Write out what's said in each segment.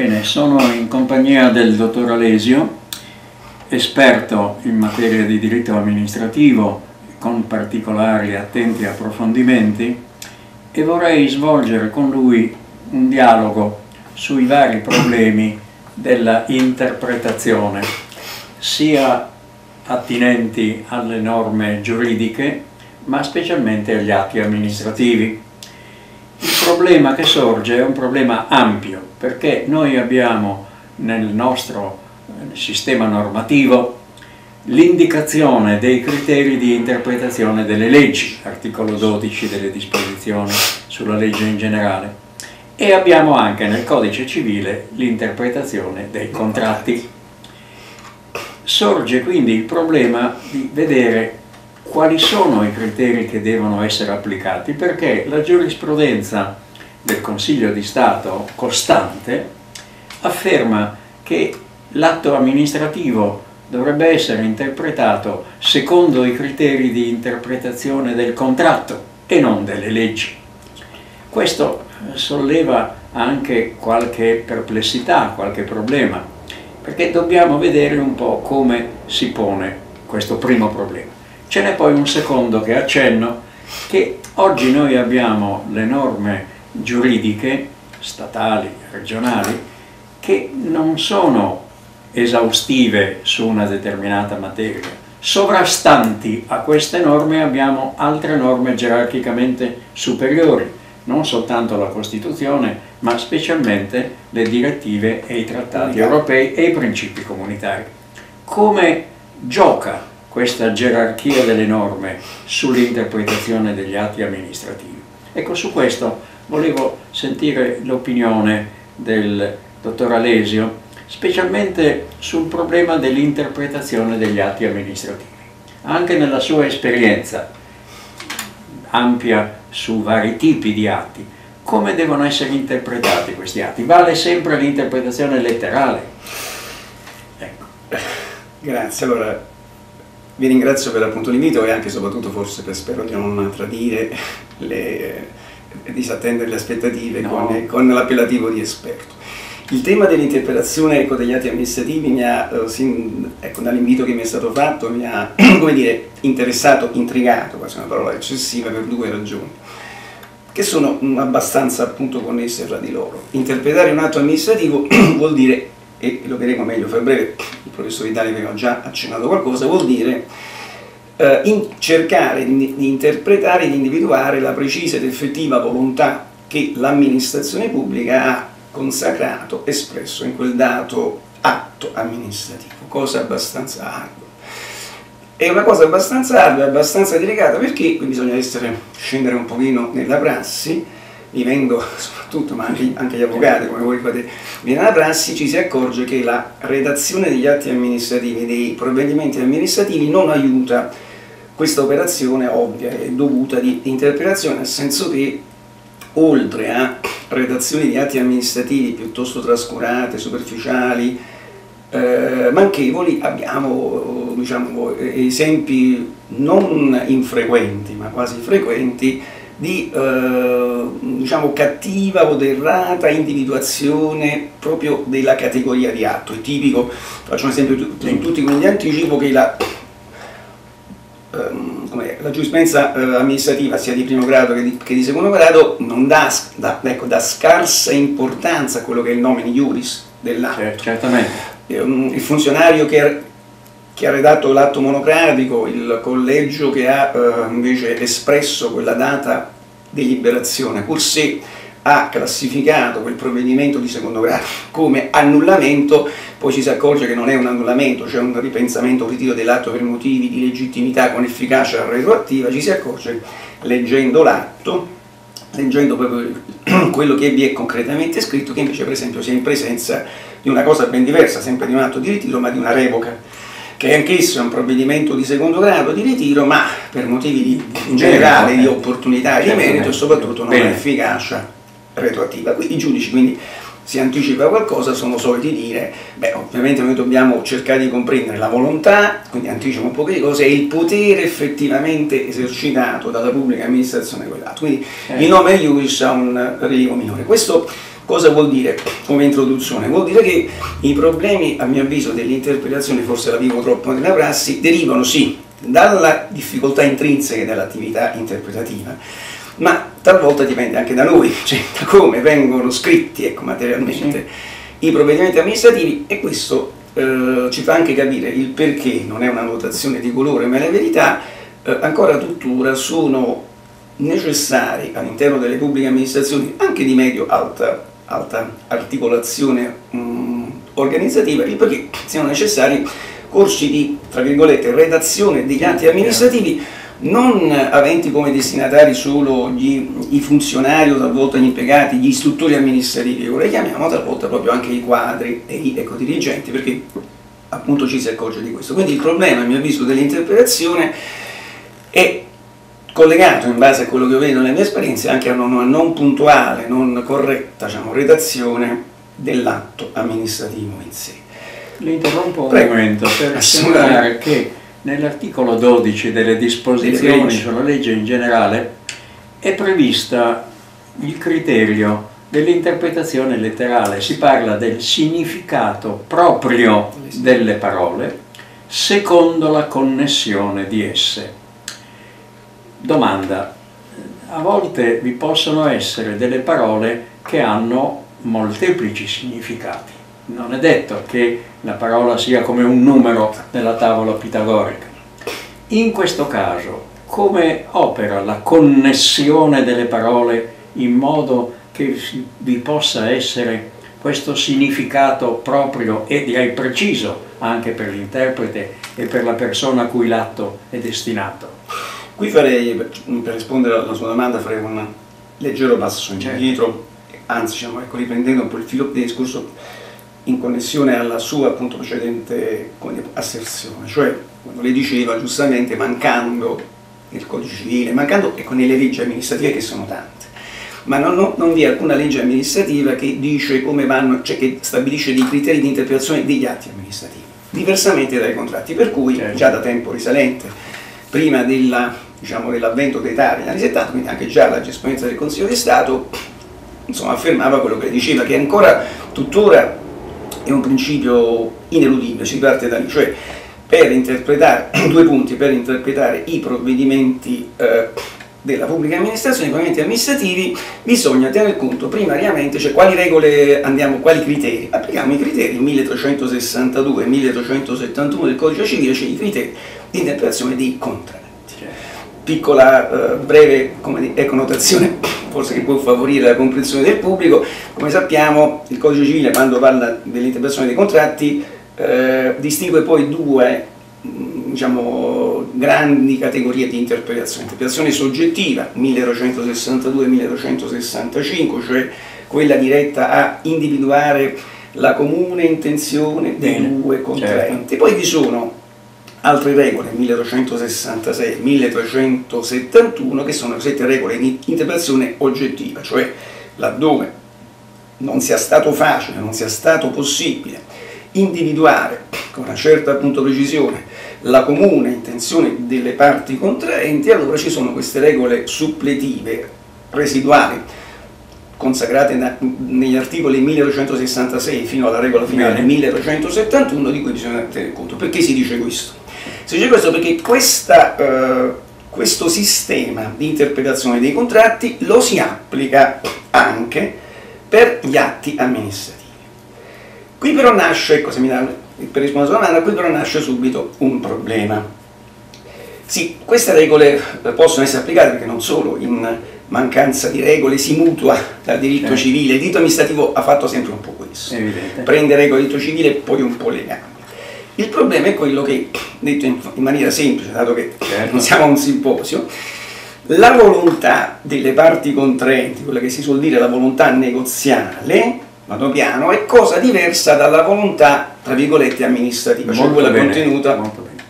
Bene, sono in compagnia del dottor Alesio, esperto in materia di diritto amministrativo con particolari attenti approfondimenti e vorrei svolgere con lui un dialogo sui vari problemi della interpretazione, sia attinenti alle norme giuridiche, ma specialmente agli atti amministrativi. Il problema che sorge è un problema ampio, perché noi abbiamo nel nostro eh, sistema normativo l'indicazione dei criteri di interpretazione delle leggi, articolo 12 delle disposizioni sulla legge in generale, e abbiamo anche nel codice civile l'interpretazione dei contratti. Sorge quindi il problema di vedere quali sono i criteri che devono essere applicati, perché la giurisprudenza del Consiglio di Stato costante afferma che l'atto amministrativo dovrebbe essere interpretato secondo i criteri di interpretazione del contratto e non delle leggi. Questo solleva anche qualche perplessità, qualche problema, perché dobbiamo vedere un po' come si pone questo primo problema. Ce n'è poi un secondo che accenno, che oggi noi abbiamo le norme giuridiche, statali, regionali, che non sono esaustive su una determinata materia. Sovrastanti a queste norme abbiamo altre norme gerarchicamente superiori, non soltanto la Costituzione, ma specialmente le direttive e i trattati europei e i principi comunitari. Come gioca questa gerarchia delle norme sull'interpretazione degli atti amministrativi. Ecco, su questo volevo sentire l'opinione del dottor Alesio, specialmente sul problema dell'interpretazione degli atti amministrativi. Anche nella sua esperienza ampia su vari tipi di atti, come devono essere interpretati questi atti? Vale sempre l'interpretazione letterale? Ecco. Grazie, allora vi ringrazio per appunto l'invito e anche e soprattutto forse per spero di non tradire le, disattendere le aspettative no. con, con l'appellativo di esperto. Il tema dell'interpretazione ecco, degli atti amministrativi mi ha, eh, sin, ecco, dall'invito che mi è stato fatto, mi ha come dire, interessato, intrigato, quasi una parola eccessiva, per due ragioni, che sono abbastanza appunto connesse fra di loro. Interpretare un atto amministrativo vuol dire e lo vedremo meglio fra breve, il professor Vitali aveva già accennato qualcosa, vuol dire eh, in cercare di, di interpretare, di individuare la precisa ed effettiva volontà che l'amministrazione pubblica ha consacrato, espresso in quel dato atto amministrativo, cosa abbastanza ardua. È una cosa abbastanza ardua e abbastanza delicata perché qui bisogna essere, scendere un pochino nella prassi, vivendo soprattutto, ma anche, anche gli avvocati come voi fate, viene alla prassi, ci si accorge che la redazione degli atti amministrativi, dei provvedimenti amministrativi non aiuta. Questa operazione ovvia e dovuta di interpretazione, nel senso che oltre a redazioni di atti amministrativi piuttosto trascurate, superficiali, eh, manchevoli, abbiamo diciamo, esempi non infrequenti ma quasi frequenti di eh, diciamo, cattiva o errata individuazione proprio della categoria di atto. È tipico, faccio un esempio in tutti quegli anticipo, che la, ehm, la giurisprudenza eh, amministrativa sia di primo grado che di, che di secondo grado non dà, dà, ecco, dà, scarsa importanza a quello che è il nome di iuris dell'atto. Certamente. Um, il funzionario che che ha redatto l'atto monocratico, il collegio che ha eh, invece espresso quella data di liberazione, pur se ha classificato quel provvedimento di secondo grado come annullamento, poi ci si accorge che non è un annullamento, cioè un ripensamento, un ritiro dell'atto per motivi di legittimità con efficacia retroattiva, ci si accorge leggendo l'atto, leggendo proprio quello che vi è concretamente scritto, che invece per esempio si è in presenza di una cosa ben diversa, sempre di un atto di ritiro, ma di una revoca che anch'esso è un provvedimento di secondo grado di ritiro, ma per motivi di, in generale di opportunità e di merito e soprattutto non ha efficacia retroattiva. I giudici quindi si anticipa qualcosa, sono soliti dire, beh ovviamente noi dobbiamo cercare di comprendere la volontà, quindi anticipo un po' di cose, e il potere effettivamente esercitato dalla pubblica amministrazione quell'atto. Quindi eh. il nome iuris ha un rilievo minore. Questo Cosa vuol dire come introduzione? Vuol dire che i problemi, a mio avviso, dell'interpretazione, forse la vivo troppo nella prassi, derivano sì dalla difficoltà intrinseca dell'attività interpretativa, ma talvolta dipende anche da noi, cioè da come vengono scritti ecco, materialmente sì. i provvedimenti amministrativi e questo eh, ci fa anche capire il perché, non è una notazione di colore ma è la verità, eh, ancora tuttora sono necessari all'interno delle pubbliche amministrazioni, anche di medio-alta alta articolazione mh, mm, organizzativa, il perché siano necessari corsi di, tra virgolette, redazione degli atti amministrativi non aventi come destinatari solo gli, i funzionari o talvolta gli impiegati, gli istruttori amministrativi, ora li chiamiamo talvolta proprio anche i quadri e i ecodirigenti, perché appunto ci si accorge di questo. Quindi il problema, a mio avviso, dell'interpretazione è collegato in base a quello che vedo nelle mie esperienze anche a una non puntuale, non corretta diciamo, redazione dell'atto amministrativo in sé. Le interrompo un momento per segnalare che nell'articolo 12 delle disposizioni sulla legge in generale è prevista il criterio dell'interpretazione letterale, si parla del significato proprio delle parole secondo la connessione di esse. Domanda, a volte vi possono essere delle parole che hanno molteplici significati non è detto che la parola sia come un numero nella tavola pitagorica. In questo caso, come opera la connessione delle parole in modo che vi possa essere questo significato proprio e direi preciso anche per l'interprete e per la persona a cui l'atto è destinato? Qui farei, per rispondere alla sua domanda, farei un leggero passo indietro, certo. anzi diciamo, ecco, riprendendo un po' il filo del discorso, in connessione alla sua appunto, precedente asserzione, cioè quando lei diceva giustamente mancando il codice civile, mancando ecco, nelle leggi amministrative che sono tante, ma non, non, non, vi è alcuna legge amministrativa che dice come vanno, cioè che stabilisce dei criteri di interpretazione degli atti amministrativi, diversamente dai contratti, per cui certo. già da tempo risalente, prima della, diciamo, dell'avvento dei TAR negli anni 70, quindi anche già la giurisprudenza del Consiglio di Stato, insomma, affermava quello che diceva, che ancora tuttora è un principio ineludibile, si parte da lì, cioè per interpretare, due punti, per interpretare i provvedimenti eh, della pubblica amministrazione, i provvedimenti amministrativi, bisogna tener conto primariamente, cioè quali regole andiamo, quali criteri. Applichiamo i criteri 1362 e 1371 del codice civile, cioè i criteri di interpretazione dei contratti. Piccola, eh, breve come dire, notazione forse che può favorire la comprensione del pubblico. Come sappiamo il codice civile quando parla dell'interpretazione dei contratti eh, distingue poi due mm, diciamo, grandi categorie di interpretazione. Interpretazione soggettiva 1962-1965, cioè quella diretta a individuare la comune intenzione dei Bene, due contraenti. Certo. Poi vi sono altre regole, 1266 1371, che sono le cosiddette regole di interpretazione oggettiva, cioè laddove non sia stato facile, non sia stato possibile individuare con una certa appunto, precisione la comune intenzione delle parti contraenti, allora ci sono queste regole suppletive, residuali, consacrate negli articoli 1266 fino alla regola finale 1371 di cui bisogna tenere conto. Perché si dice questo? Si dice questo perché questa, eh, questo sistema di interpretazione dei contratti lo si applica anche per gli atti amministrativi. Qui però nasce, ecco, se mi dà, per rispondere alla domanda, qui però nasce subito un problema. Sì, queste regole eh, possono essere applicate perché non solo in mancanza di regole si mutua dal diritto eh. civile, il diritto amministrativo ha fatto sempre un po' questo, prende regole del diritto civile e poi un po' le cambia. Il problema è quello che, detto in, in maniera semplice, dato che certo. non siamo a un simposio, la volontà delle parti contraenti, quella che si suol dire la volontà negoziale, vado piano, è cosa diversa dalla volontà, tra virgolette, amministrativa, cioè quella bene, contenuta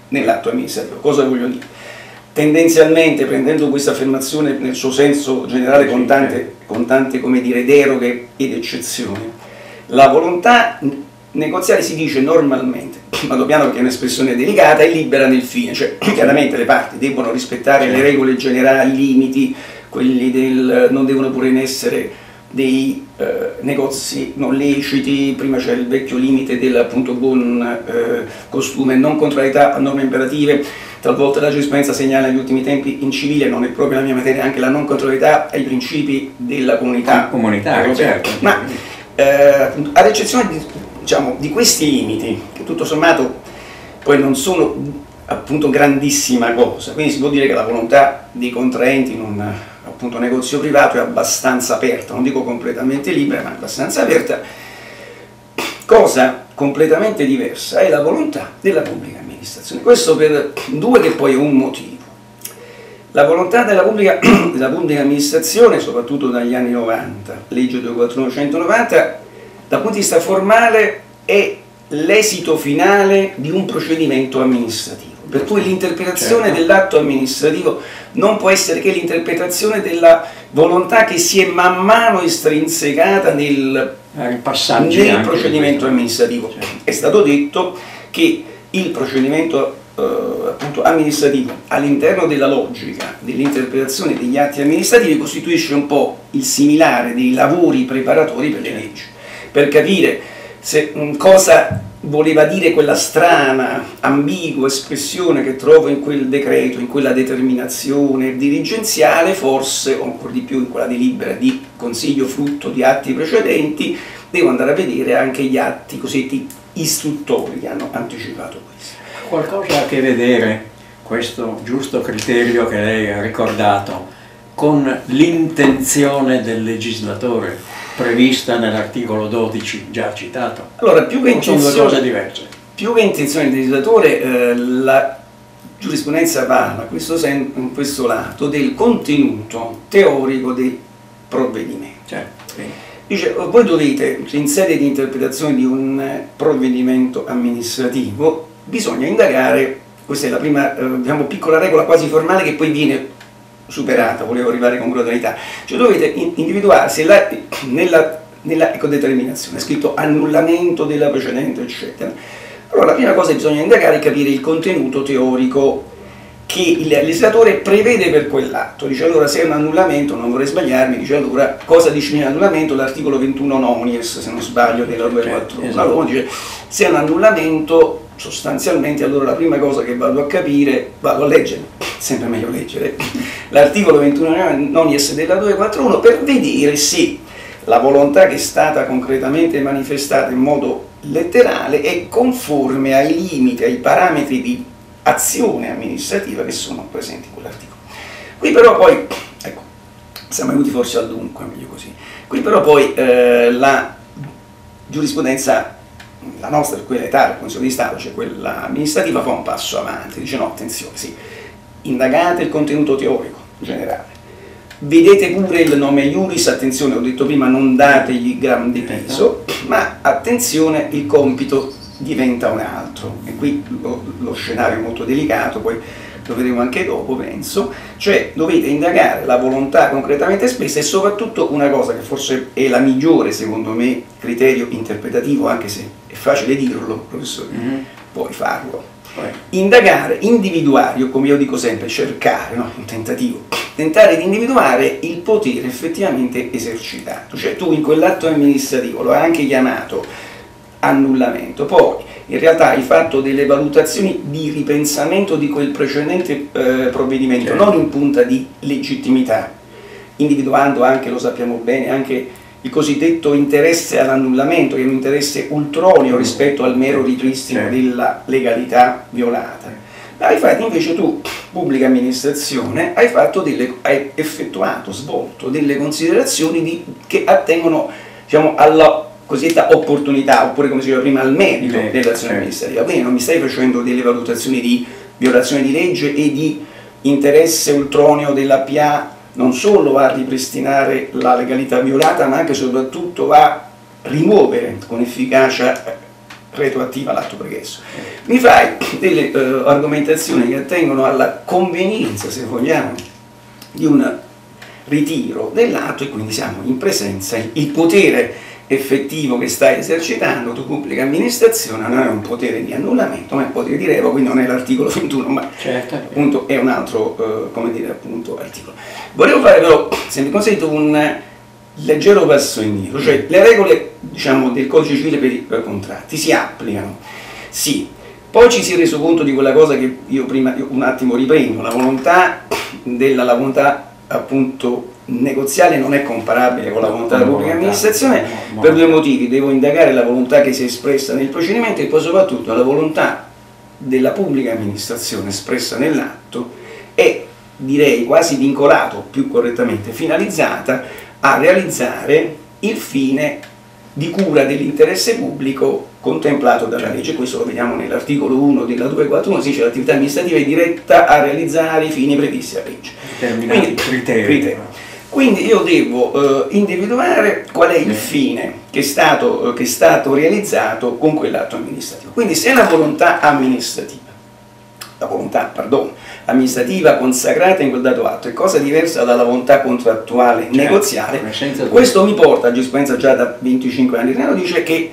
nell'atto amministrativo. Cosa voglio dire? Tendenzialmente, prendendo questa affermazione nel suo senso generale con tante, con tante come dire, deroghe ed eccezioni, la volontà negoziale si dice normalmente vado piano perché è un'espressione delicata, è libera nel fine, cioè chiaramente le parti devono rispettare le regole generali, i limiti, quelli del non devono pure in essere dei eh, negozi non leciti, prima c'è il vecchio limite del appunto, buon eh, costume, non contrarietà a norme imperative, talvolta la giurisprudenza segnala negli ultimi tempi in civile, non è proprio la mia materia, anche la non contrarietà ai principi della comunità comunitaria. Certo. Ma eh, ad eccezione di, diciamo, di questi limiti, che tutto sommato poi non sono appunto grandissima cosa, quindi si può dire che la volontà dei contraenti in un appunto, negozio privato è abbastanza aperta, non dico completamente libera, ma abbastanza aperta. Cosa completamente diversa è la volontà della pubblica amministrazione. Questo per due che poi è un motivo. La volontà della pubblica, della pubblica amministrazione, soprattutto dagli anni 90, legge 24190, dal punto di vista formale è l'esito finale di un procedimento amministrativo. Per cui l'interpretazione certo. dell'atto amministrativo non può essere che l'interpretazione della volontà che si è man mano estrinsecata nel, nel procedimento amministrativo. Certo. È stato detto che il procedimento eh, appunto, amministrativo all'interno della logica dell'interpretazione degli atti amministrativi costituisce un po' il similare dei lavori preparatori per le certo. leggi. Per capire se, cosa voleva dire quella strana, ambigua espressione che trovo in quel decreto, in quella determinazione dirigenziale, forse, o ancora di più in quella delibera di consiglio frutto di atti precedenti, devo andare a vedere anche gli atti cosiddetti istruttori che hanno anticipato questo. Qualcosa a che vedere questo giusto criterio che lei ha ricordato con l'intenzione del legislatore prevista nell'articolo 12 già citato. Allora, più che intenzione, diverse. Più che intenzione del legislatore, eh, la giurisprudenza parla questo in questo lato del contenuto teorico dei provvedimenti. Certo. Dice, voi dovete, in sede di interpretazione di un provvedimento amministrativo, bisogna indagare, questa è la prima eh, diciamo, piccola regola quasi formale che poi viene superata, volevo arrivare con gradualità, cioè dovete individuare se la, nella, nella ecodeterminazione è scritto annullamento della precedente, eccetera. Allora la prima cosa che bisogna indagare è capire il contenuto teorico che il legislatore prevede per quell'atto. Dice allora se è un annullamento, non vorrei sbagliarmi, dice allora cosa disciplina l'annullamento? L'articolo 21 nonies, se non sbaglio, della 241. Esatto. Allora dice se è un annullamento sostanzialmente allora la prima cosa che vado a capire, vado a leggere, sempre meglio leggere, l'articolo 21 nonies della 241 per vedere se la volontà che è stata concretamente manifestata in modo letterale è conforme ai limiti, ai parametri di azione amministrativa che sono presenti in quell'articolo. Qui però poi, ecco, siamo venuti forse al dunque, meglio così, qui però poi eh, la giurisprudenza la nostra, quella età del Consiglio di Stato, cioè quella amministrativa, fa un passo avanti, dice no, attenzione, sì, indagate il contenuto teorico generale, vedete pure il nome iuris, attenzione, ho detto prima, non dategli grande peso, ma attenzione, il compito diventa un altro, e qui lo, lo scenario è molto delicato, poi lo vedremo anche dopo, penso, cioè dovete indagare la volontà concretamente espressa e soprattutto una cosa che forse è la migliore, secondo me, criterio interpretativo, anche se è facile dirlo, professore, mm -hmm. puoi farlo. Indagare, individuare, io come io dico sempre, cercare, no? un tentativo, tentare di individuare il potere effettivamente esercitato, cioè tu in quell'atto amministrativo lo hai anche chiamato annullamento, poi in realtà hai fatto delle valutazioni di ripensamento di quel precedente eh, provvedimento, certo. non in punta di legittimità, individuando anche, lo sappiamo bene, anche il cosiddetto interesse all'annullamento, che è un interesse ultroneo rispetto al mero ripristino della legalità violata. Ma hai fatto invece tu, pubblica amministrazione, hai, delle, hai effettuato, svolto delle considerazioni di, che attengono diciamo, alla cosiddetta opportunità, oppure come si diceva prima, al merito dell'azione amministrativa. Quindi non mi stai facendo delle valutazioni di violazione di legge e di interesse ultroneo della PA non solo a ripristinare la legalità violata, ma anche e soprattutto a rimuovere con efficacia retroattiva l'atto pregresso. Mi fai delle uh, argomentazioni che attengono alla convenienza, se vogliamo, di un ritiro dell'atto e quindi siamo in presenza, il potere effettivo che stai esercitando, tu pubblica amministrazione, non è un potere di annullamento, ma è un potere di revoca, quindi non è l'articolo 21, ma certo. appunto è un altro, eh, come dire, appunto, articolo. Volevo fare però, se mi consente, un leggero passo indietro, cioè le regole diciamo, del codice civile per i contratti si applicano, sì, poi ci si è reso conto di quella cosa che io prima io un attimo riprendo, la volontà della la volontà appunto negoziale non è comparabile con la volontà della pubblica amministrazione per due motivi, devo indagare la volontà che si è espressa nel procedimento e poi soprattutto la volontà della pubblica amministrazione espressa nell'atto è direi quasi vincolato, più correttamente finalizzata a realizzare il fine di cura dell'interesse pubblico contemplato dalla legge, questo lo vediamo nell'articolo 1 della 241, si dice l'attività amministrativa è diretta a realizzare i fini previsti a legge. Quindi, criteri. criteri. Quindi io devo eh, individuare qual è il fine che è, stato, eh, che è stato realizzato con quell'atto amministrativo. Quindi se la volontà amministrativa, la volontà, perdono, amministrativa consacrata in quel dato atto è cosa diversa dalla volontà contrattuale certo, negoziale, questo mi porta, a giurisprudenza già da 25 anni, dice che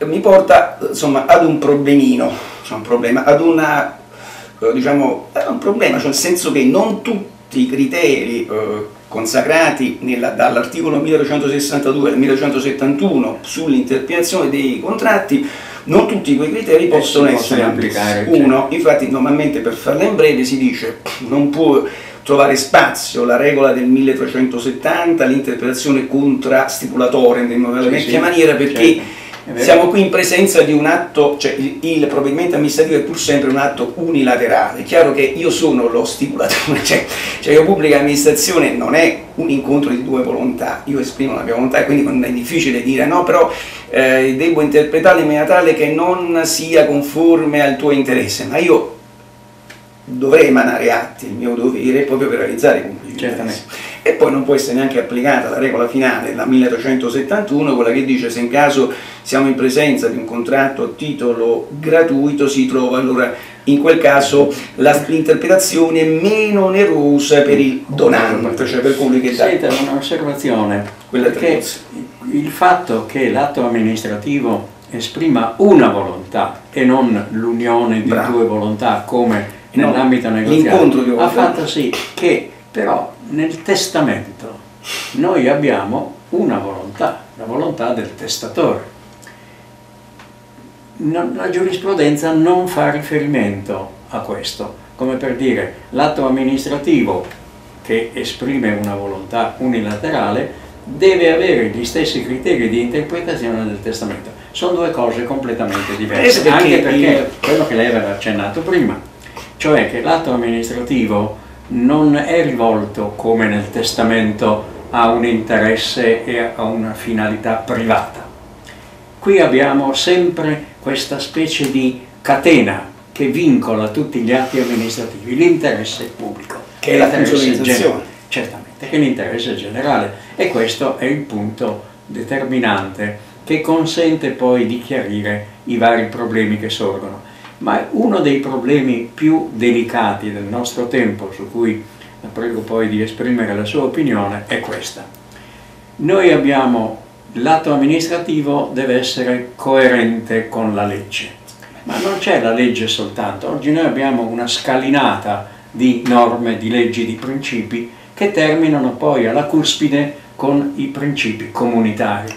mi porta insomma, ad un problemino, cioè un problema, ad una, eh, diciamo, un problema, cioè nel senso che non tutti i criteri eh, consacrati dall'articolo 1362 al 1371 sull'interpretazione dei contratti non tutti quei criteri possono essere applicati. Uno, certo. infatti normalmente per farla in breve si dice non può trovare spazio la regola del 1370, l'interpretazione contra stipulatoria nella sì, vecchia sì, maniera perché certo siamo qui in presenza di un atto, cioè il, il, provvedimento amministrativo è pur sempre un atto unilaterale. È chiaro che io sono lo stipulatore, cioè, cioè io pubblica amministrazione non è un incontro di due volontà, io esprimo la mia volontà e quindi è difficile dire no, però eh, devo interpretarla in maniera tale che non sia conforme al tuo interesse, ma io dovrei emanare atti, il mio dovere proprio per realizzare i compiti. Certamente e poi non può essere neanche applicata la regola finale, la 1371, quella che dice se in caso siamo in presenza di un contratto a titolo gratuito si trova allora in quel caso l'interpretazione meno onerosa per il donante, cioè per colui che dà. Senta, un'osservazione, perché il fatto che l'atto amministrativo esprima una volontà e non l'unione di Bravo. due volontà come nell'ambito negoziale ha fatto sì che però nel testamento noi abbiamo una volontà, la volontà del testatore. La giurisprudenza non fa riferimento a questo, come per dire l'atto amministrativo che esprime una volontà unilaterale deve avere gli stessi criteri di interpretazione del testamento. Sono due cose completamente diverse, anche perché quello che lei aveva accennato prima, cioè che l'atto amministrativo non è rivolto come nel testamento a un interesse e a una finalità privata. Qui abbiamo sempre questa specie di catena che vincola tutti gli atti amministrativi, l'interesse pubblico. Che è la funzionalizzazione. Certamente, che è l'interesse generale e questo è il punto determinante che consente poi di chiarire i vari problemi che sorgono ma uno dei problemi più delicati del nostro tempo, su cui la prego poi di esprimere la sua opinione, è questa. Noi abbiamo, l'atto amministrativo deve essere coerente con la legge, ma non c'è la legge soltanto, oggi noi abbiamo una scalinata di norme, di leggi, di principi che terminano poi alla cuspide con i principi comunitari.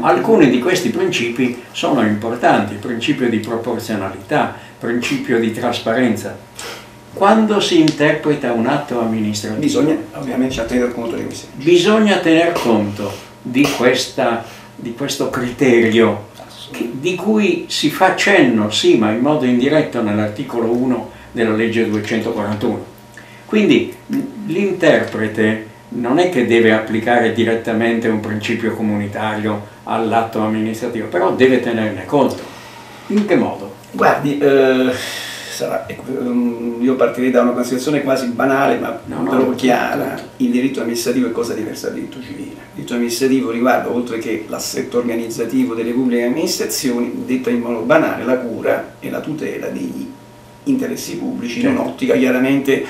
Alcuni di questi principi sono importanti, il principio di proporzionalità, principio di trasparenza. Quando si interpreta un atto amministrativo bisogna ovviamente tener conto di questo. Bisogna tener conto di, questa, di questo criterio che, di cui si fa cenno, sì, ma in modo indiretto nell'articolo 1 della legge 241. Quindi l'interprete non è che deve applicare direttamente un principio comunitario all'atto amministrativo, però deve tenerne conto. In che modo? Guardi, eh, sarà, ehm, io partirei da una considerazione quasi banale ma no, no, però chiara. Il diritto amministrativo è cosa diversa dal diritto civile. Il diritto amministrativo riguarda, oltre che l'assetto organizzativo delle pubbliche amministrazioni, detta in modo banale, la cura e la tutela degli interessi pubblici certo. in un'ottica chiaramente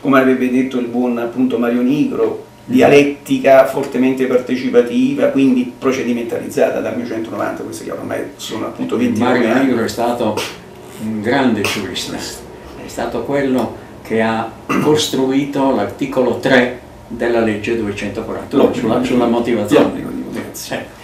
come avrebbe detto il buon appunto Mario Nigro, dialettica fortemente partecipativa, quindi procedimentalizzata dal 1990, queste che ormai sono appunto 20 Mario anni. Nigro è stato un grande giurista, è stato quello che ha costruito l'articolo 3 della legge 241 sulla, sulla motivazione. Di motivazione. Eh.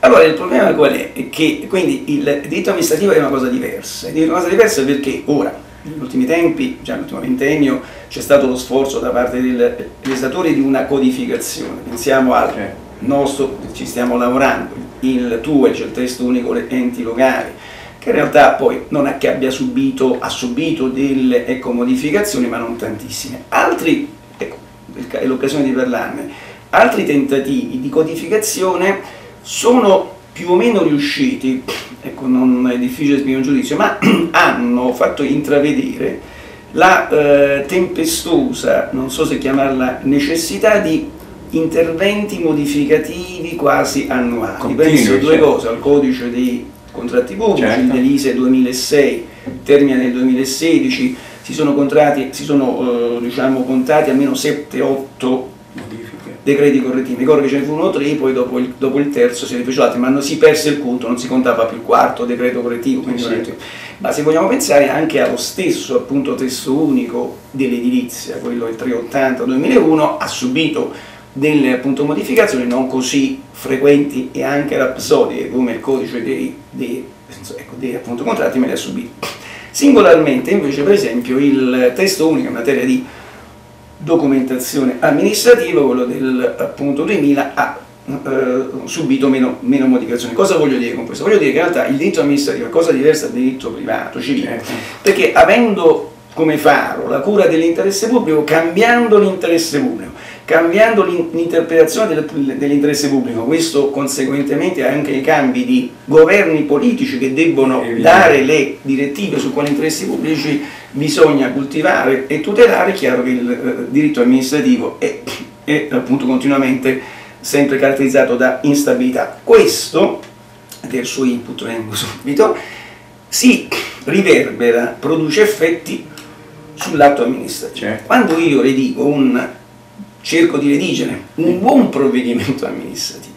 Allora il problema qual è? è? Che quindi il diritto amministrativo è una cosa diversa, è una cosa diversa perché ora, negli ultimi tempi, già nell'ultimo ventennio, c'è stato lo sforzo da parte del legislatore di una codificazione, pensiamo al nostro, ci stiamo lavorando, il tuo, cioè il testo unico enti locali, che in realtà poi non è che abbia subito, ha subito delle ecco, modificazioni, ma non tantissime. Altri, ecco, è l'occasione di parlarne, altri tentativi di codificazione sono più o meno riusciti, ecco non è difficile esprimere un giudizio, ma hanno fatto intravedere la eh, tempestosa, non so se chiamarla necessità di interventi modificativi quasi annuali. Continui, Penso a due certo. cose, al codice dei contratti pubblici, certo. il Delise 2006, termina nel 2016, si sono, contrati, si sono eh, diciamo, contati almeno 7-8 decreti correttivi. Mi ricordo che ce ne furono tre, poi dopo il, dopo il terzo si è rifiutato, ma non si perse il conto, non si contava più il quarto decreto correttivo. Sì. Ma se vogliamo pensare anche allo stesso appunto, testo unico dell'edilizia, quello del 380-2001, ha subito delle appunto, modificazioni non così frequenti e anche rapsodiche come il codice dei, dei, ecco, dei appunto, contratti me li ha subiti. Singolarmente invece per esempio il testo unico in materia di documentazione amministrativa, quello del appunto 2000, ha eh, subito meno, meno, modificazioni. Cosa voglio dire con questo? Voglio dire che in realtà il diritto amministrativo è cosa diversa dal diritto privato, civile, certo. perché avendo come faro la cura dell'interesse pubblico, cambiando l'interesse pubblico, cambiando l'interpretazione dell'interesse pubblico, questo conseguentemente anche i cambi di governi politici che debbono dare le direttive su quali interessi pubblici bisogna coltivare e tutelare, è chiaro che il eh, diritto amministrativo è, è appunto continuamente sempre caratterizzato da instabilità. Questo, del suo input vengo subito, si riverbera, produce effetti sull'atto amministrativo. Certo. Quando io redigo un cerco di redigere un buon provvedimento amministrativo.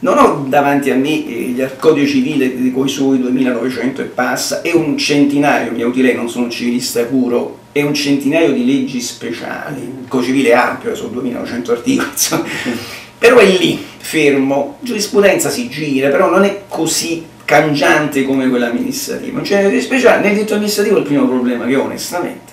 Non ho davanti a me eh, il codice civile con i suoi 2900 e passa e un centinaio, mi auti lei, non sono un civilista puro, e un centinaio di leggi speciali, il codice civile è ampio, sono 2900 articoli, insomma. però è lì, fermo, giurisprudenza si gira, però non è così cangiante come quella amministrativa. Di speciale, nel diritto amministrativo è il primo problema che ho onestamente,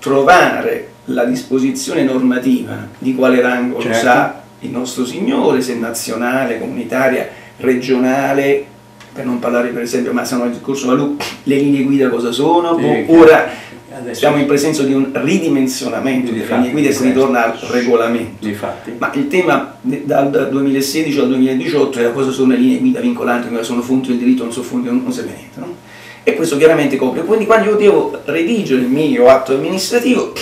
trovare la disposizione normativa di quale rango certo. lo sa il nostro Signore, se nazionale, comunitaria, regionale, per non parlare per esempio, ma se no il discorso Valù, le linee guida cosa sono, sì, ora Adesso siamo in presenza di un ridimensionamento delle linee guida e si ritorna al regolamento. Difatti. Ma il tema dal 2016 al 2018 era cosa sono le linee guida vincolanti, cosa sono fonti del diritto, non sono fonti, non, non si niente. No? E questo chiaramente copre. Quindi quando io devo redigere il mio atto amministrativo,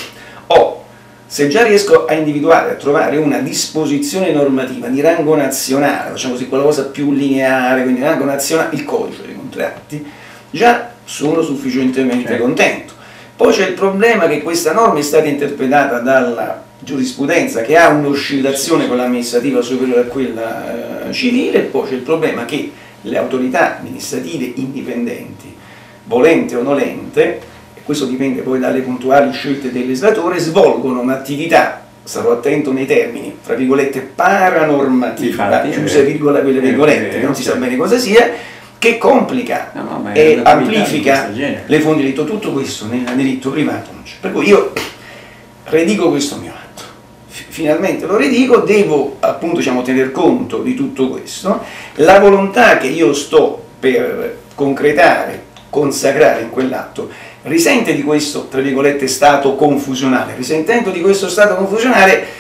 se già riesco a individuare, a trovare una disposizione normativa di rango nazionale, facciamo così qualcosa più lineare, quindi rango nazionale, il codice dei contratti, già sono sufficientemente certo. contento. Poi c'è il problema che questa norma è stata interpretata dalla giurisprudenza che ha un'oscillazione con l'amministrativa superiore a quella eh, civile, poi c'è il problema che le autorità amministrative indipendenti, volente o nolente, questo dipende poi dalle puntuali scelte del legislatore, svolgono un'attività, sarò attento nei termini, fra virgolette paranormativa, chiuse virgola quelle virgolette, eh, non si sa bene cosa sia, che complica no, no, e amplifica le fonti di diritto. Tutto questo nel diritto privato non c'è. Per cui io redigo questo mio atto. Finalmente lo redigo, devo appunto diciamo, tener conto di tutto questo. La volontà che io sto per concretare, consacrare in quell'atto risente di questo, tra virgolette, stato confusionale. Risentendo di questo stato confusionale,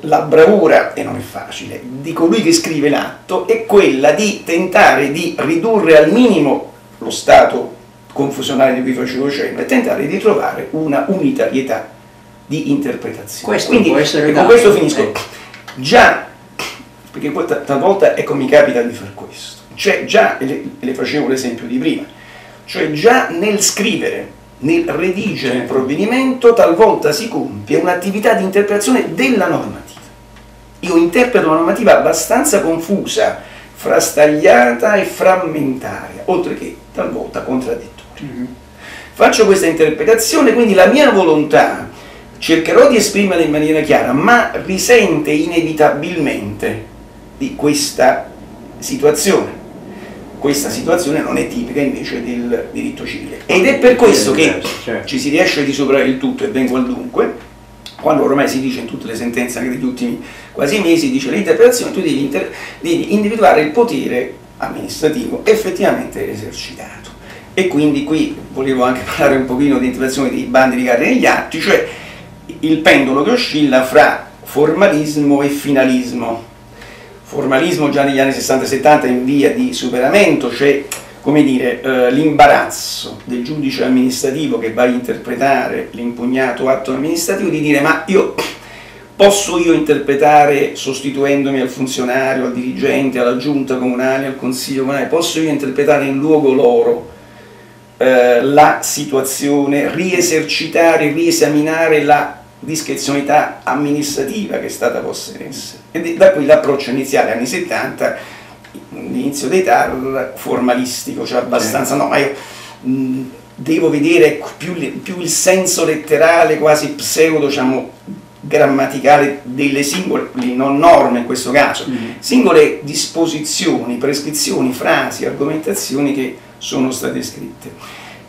la bravura, e non è facile, di colui che scrive l'atto è quella di tentare di ridurre al minimo lo stato confusionale di cui facevo cenno e tentare di trovare una unitarietà di interpretazione. Questo Quindi, essere con questo finisco. Eh. Già, perché poi talvolta ecco, mi capita di fare questo, cioè già, le, le facevo l'esempio di prima, cioè già nel scrivere, nel redigere il provvedimento, talvolta si compie un'attività di interpretazione della normativa. Io interpreto una normativa abbastanza confusa, frastagliata e frammentaria, oltre che talvolta contraddittoria. Mm -hmm. Faccio questa interpretazione, quindi la mia volontà cercherò di esprimerla in maniera chiara, ma risente inevitabilmente di questa situazione. Questa situazione non è tipica invece del diritto civile. Ed è per questo che certo. ci si riesce di superare il tutto e vengo al dunque, quando ormai si dice in tutte le sentenze anche degli ultimi quasi mesi, dice l'interpretazione, tu devi, inter devi individuare il potere amministrativo effettivamente esercitato. E quindi qui volevo anche parlare un pochino di interpretazione dei bandi di gara negli atti, cioè il pendolo che oscilla fra formalismo e finalismo. Formalismo già negli anni 60-70 in via di superamento, c'è come dire, eh, l'imbarazzo del giudice amministrativo che va a interpretare l'impugnato atto amministrativo di dire ma io posso io interpretare sostituendomi al funzionario, al dirigente, alla giunta comunale, al consiglio comunale, posso io interpretare in luogo loro eh, la situazione, riesercitare, riesaminare la discrezionalità amministrativa che è stata posta in essere. E da qui l'approccio iniziale anni 70, l'inizio dei TAR formalistico, cioè abbastanza, no, ma io mh, devo vedere più, più, il senso letterale, quasi pseudo, diciamo, grammaticale delle singole, non norme in questo caso, mm. singole disposizioni, prescrizioni, frasi, argomentazioni che sono state scritte.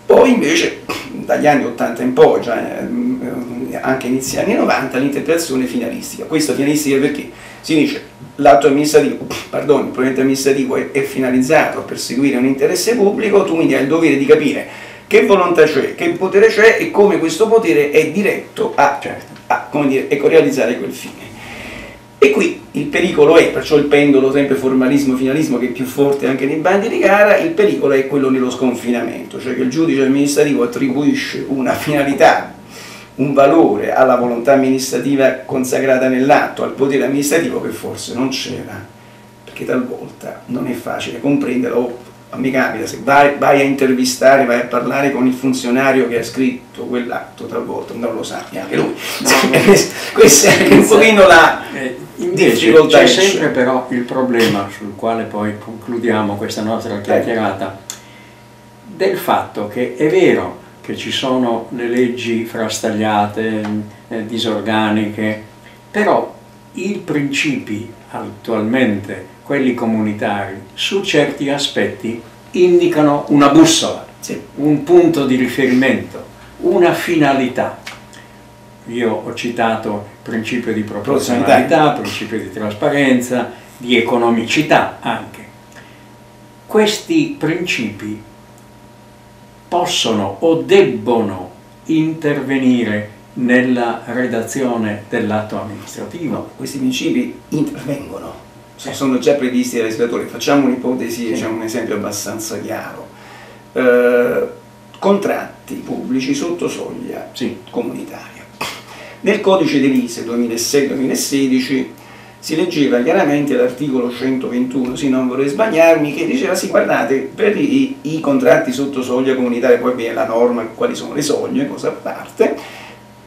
Poi invece dagli anni 80 in poi, già, eh, anche inizi anni 90, l'interpretazione finalistica. Questa finalistica perché si dice l'atto amministrativo, pardon, il provvedimento amministrativo è, è, finalizzato a perseguire un interesse pubblico, tu quindi hai il dovere di capire che volontà c'è, che potere c'è e come questo potere è diretto a, certo. a dire, ecco, realizzare quel fine. E qui il pericolo è, perciò il pendolo sempre formalismo-finalismo che è più forte anche nei bandi di gara, il pericolo è quello nello sconfinamento, cioè che il giudice amministrativo attribuisce una finalità, un valore alla volontà amministrativa consacrata nell'atto, al potere amministrativo che forse non c'era, perché talvolta non è facile comprendere o a me capita, se vai, vai, a intervistare, vai a parlare con il funzionario che ha scritto quell'atto, talvolta non lo sa neanche lui. No, Questa è anche un pochino la difficoltà. C'è sempre però il problema sul quale poi concludiamo questa nostra chiacchierata, del fatto che è vero che ci sono le leggi frastagliate, eh, disorganiche, però i principi attualmente quelli comunitari, su certi aspetti indicano una bussola, sì. un punto di riferimento, una finalità. Io ho citato principio di proporzionalità, principio di trasparenza, di economicità anche. Questi principi possono o debbono intervenire nella redazione dell'atto amministrativo? No, questi principi intervengono sì. sono già previsti dai legislatori. Facciamo un'ipotesi, sì. diciamo un esempio abbastanza chiaro. Eh, contratti pubblici sotto soglia sì. comunitaria. Nel codice edilizio 2006-2016 si leggeva chiaramente l'articolo 121, sì non vorrei sbagliarmi, che diceva sì guardate per i, i contratti sotto soglia comunitaria, poi viene la norma quali sono le soglie, cosa a parte,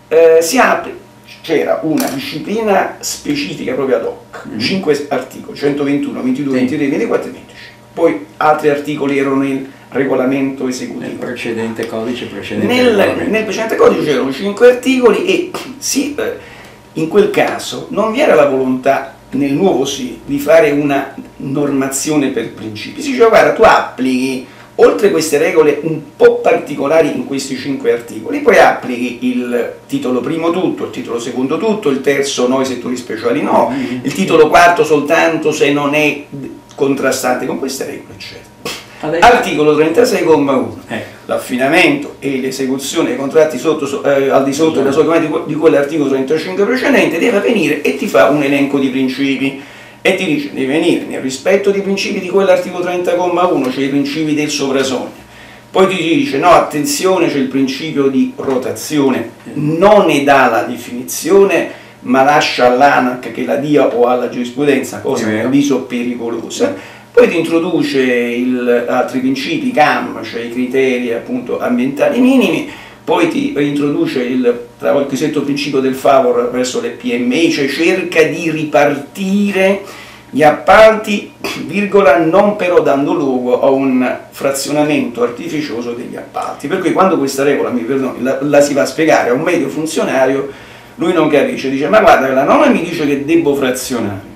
eh, si apre c'era una disciplina specifica proprio ad hoc, mm. 5 articoli, 121, 22, sì. 23, 24 e 25. Poi altri articoli erano nel regolamento esecutivo. Nel precedente codice precedente nel, nel precedente codice c'erano 5 articoli e sì, eh, in quel caso non vi era la volontà nel nuovo sì di fare una normazione per principi. Si diceva guarda tu applichi Oltre queste regole un po' particolari in questi cinque articoli, poi applichi il titolo primo tutto, il titolo secondo tutto, il terzo no, i settori speciali no, il titolo quarto soltanto se non è contrastante con queste regole, eccetera. Articolo 36,1 eh. L'affinamento e l'esecuzione dei contratti sotto, eh, al di sotto della soglia di, di quell'articolo 35 precedente deve avvenire e ti fa un elenco di principi e ti dice di venire nel rispetto dei principi di quell'articolo 30,1, cioè i principi del soprasogno. Poi ti dice no, attenzione, c'è il principio di rotazione, non ne dà la definizione, ma lascia all'ANAC che la dia o alla giurisprudenza, cosa a mio avviso pericolosa. Poi ti introduce il, altri principi, CAM, cioè i criteri appunto ambientali minimi, poi ti introduce il, cosiddetto principio del favor verso le PMI, cioè cerca di ripartire gli appalti, virgola, non però dando luogo a un frazionamento artificioso degli appalti. Per cui quando questa regola, mi perdoni, la, la si va a spiegare a un medio funzionario, lui non capisce, dice ma guarda la norma mi dice che devo frazionare,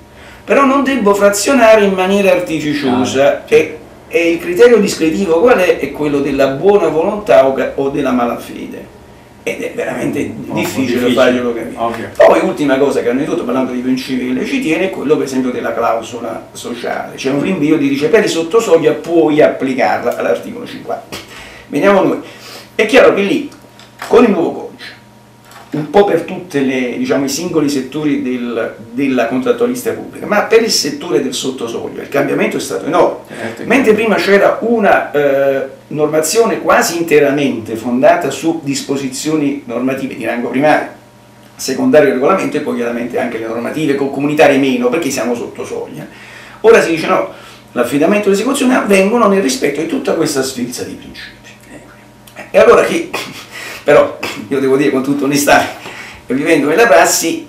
però non devo frazionare in maniera artificiosa ah, e, e, il criterio discretivo qual è? È quello della buona volontà o, della malafede ed è veramente oh, difficile, difficile farglielo capire. Ovvio. Poi ultima cosa che hanno detto, parlando di principi che lei ci tiene, è quello per esempio della clausola sociale. C'è un rinvio di dice per i sottosoglia puoi applicarla all'articolo 50. Veniamo noi. È chiaro che lì, con il nuovo un po' per tutti diciamo, i singoli settori del, della contrattualista pubblica, ma per il settore del sottosoglio il cambiamento è stato enorme. Certo, Mentre prima c'era una eh, normazione quasi interamente fondata su disposizioni normative di rango primario, secondario regolamento e poi chiaramente anche le normative comunitarie meno, perché siamo sotto soglia. Ora si dice no, l'affidamento e l'esecuzione avvengono nel rispetto di tutta questa sfilza di principi. E allora chi però io devo dire con tutta onestà, vivendo nella prassi,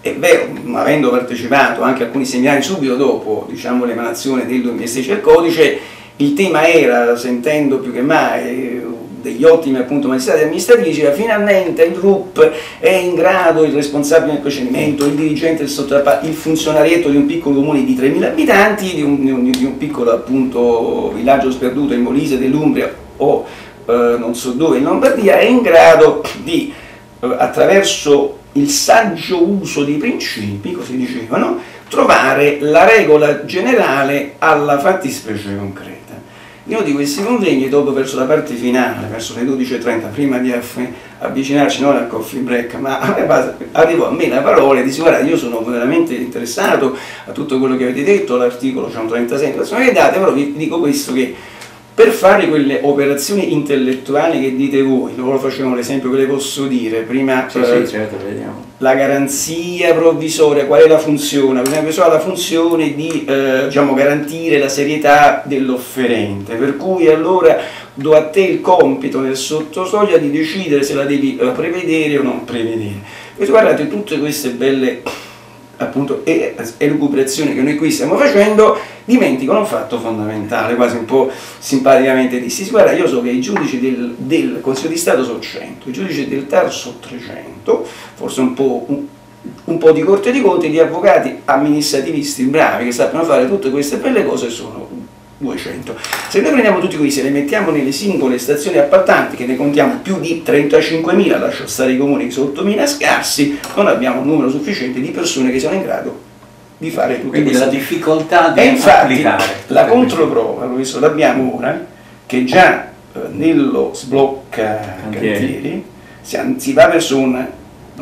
è vero, avendo partecipato anche a alcuni seminari subito dopo diciamo, l'emanazione del 2016 del codice, il tema era, sentendo più che mai degli ottimi appunto magistrati amministrativi, diceva finalmente il RUP è in grado, il responsabile del procedimento, il dirigente del il funzionarietto di un piccolo comune di 3.000 abitanti, di un, di un, piccolo appunto villaggio sperduto in Molise dell'Umbria o eh, non so dove in Lombardia, è in grado di, eh, attraverso il saggio uso dei principi, così dicevano, trovare la regola generale alla fattispecie concreta. In uno di questi convegni, dopo verso la parte finale, verso le 12.30, prima di avvicinarci non al coffee break, ma arrivò a me la parola e dissi guarda io sono veramente interessato a tutto quello che avete detto, l'articolo c'è un 36 che date, però vi dico questo che per fare quelle operazioni intellettuali che dite voi, loro facevano l'esempio che le posso dire, prima sì, eh, sì, certo, la garanzia provvisoria, qual è la funzione? Per esempio la funzione di eh, diciamo, garantire la serietà dell'offerente, per cui allora do a te il compito nel sottosoglia di decidere se la devi eh, prevedere o non prevedere. E guardate tutte queste belle appunto elucubrazioni che noi qui stiamo facendo dimenticano un fatto fondamentale, quasi un po' simpaticamente dissi, guarda io so che i giudici del, del Consiglio di Stato sono 100, i giudici del TAR sono 300, forse un po', un, un po' di corte di conti, gli avvocati amministrativisti bravi che sappiano fare tutte queste belle cose sono 200. Se noi prendiamo tutti questi e li mettiamo nelle singole stazioni appaltanti, che ne contiamo più di 35.000, lascio stare i comuni di 8.000 scarsi, non abbiamo un numero sufficiente di persone che siano in grado di fare tutte Quindi queste la difficoltà di e infatti. La controprova, questo l'abbiamo ora, che già eh, nello sblocca cantieri si, si va verso un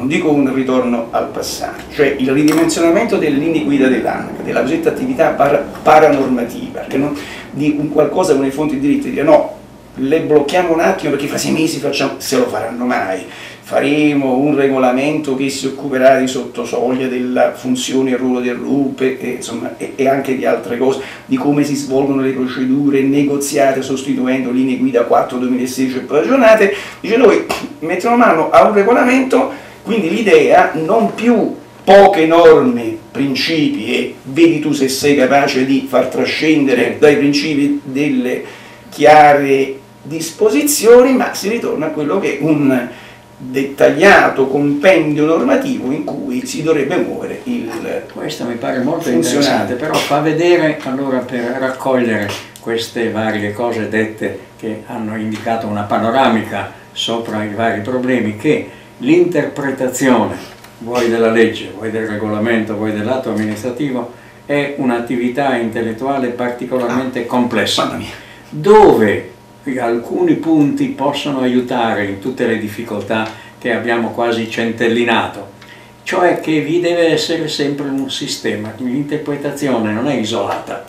non dico un ritorno al passato, cioè il ridimensionamento delle linee guida dell'ANAC, della cosiddetta attività par paranormativa, non, di un qualcosa con le fonti di diritto, dire no, le blocchiamo un attimo perché fra sei mesi facciamo, se lo faranno mai, faremo un regolamento che si occuperà di sottosoglia della funzione e ruolo del RUP e, insomma, e, e, anche di altre cose, di come si svolgono le procedure negoziate sostituendo linee guida 4 2016 e poi aggiornate, dice noi mettiamo mano a un regolamento quindi l'idea non più poche norme, principi e vedi tu se sei capace di far trascendere dai principi delle chiare disposizioni, ma si ritorna a quello che è un dettagliato compendio normativo in cui si dovrebbe muovere il questo mi pare molto interessante però fa vedere allora per raccogliere queste varie cose dette che hanno indicato una panoramica sopra i vari problemi che l'interpretazione, vuoi della legge, vuoi del regolamento, vuoi dell'atto amministrativo, è un'attività intellettuale particolarmente ah, complessa, dove alcuni punti possono aiutare in tutte le difficoltà che abbiamo quasi centellinato, cioè che vi deve essere sempre un sistema, l'interpretazione non è isolata,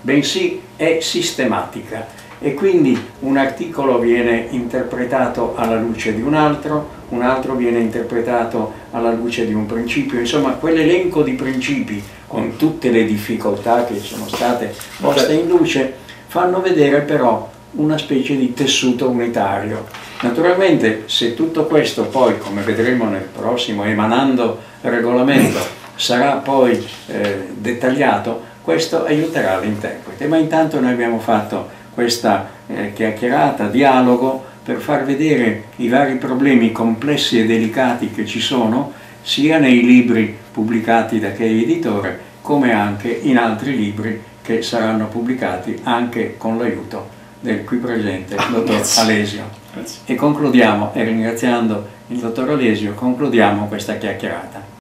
bensì è sistematica e quindi un articolo viene interpretato alla luce di un altro, un altro viene interpretato alla luce di un principio, insomma quell'elenco di principi con tutte le difficoltà che sono state poste in luce fanno vedere però una specie di tessuto unitario. Naturalmente se tutto questo poi, come vedremo nel prossimo emanando regolamento, sarà poi eh, dettagliato, questo aiuterà l'interprete. Ma intanto noi abbiamo fatto questa eh, chiacchierata, dialogo per far vedere i vari problemi complessi e delicati che ci sono sia nei libri pubblicati da Kei Editore come anche in altri libri che saranno pubblicati anche con l'aiuto del qui presente ah, dottor Grazie. Alesio. Grazie. E concludiamo, e ringraziando il dottor Alesio, concludiamo questa chiacchierata.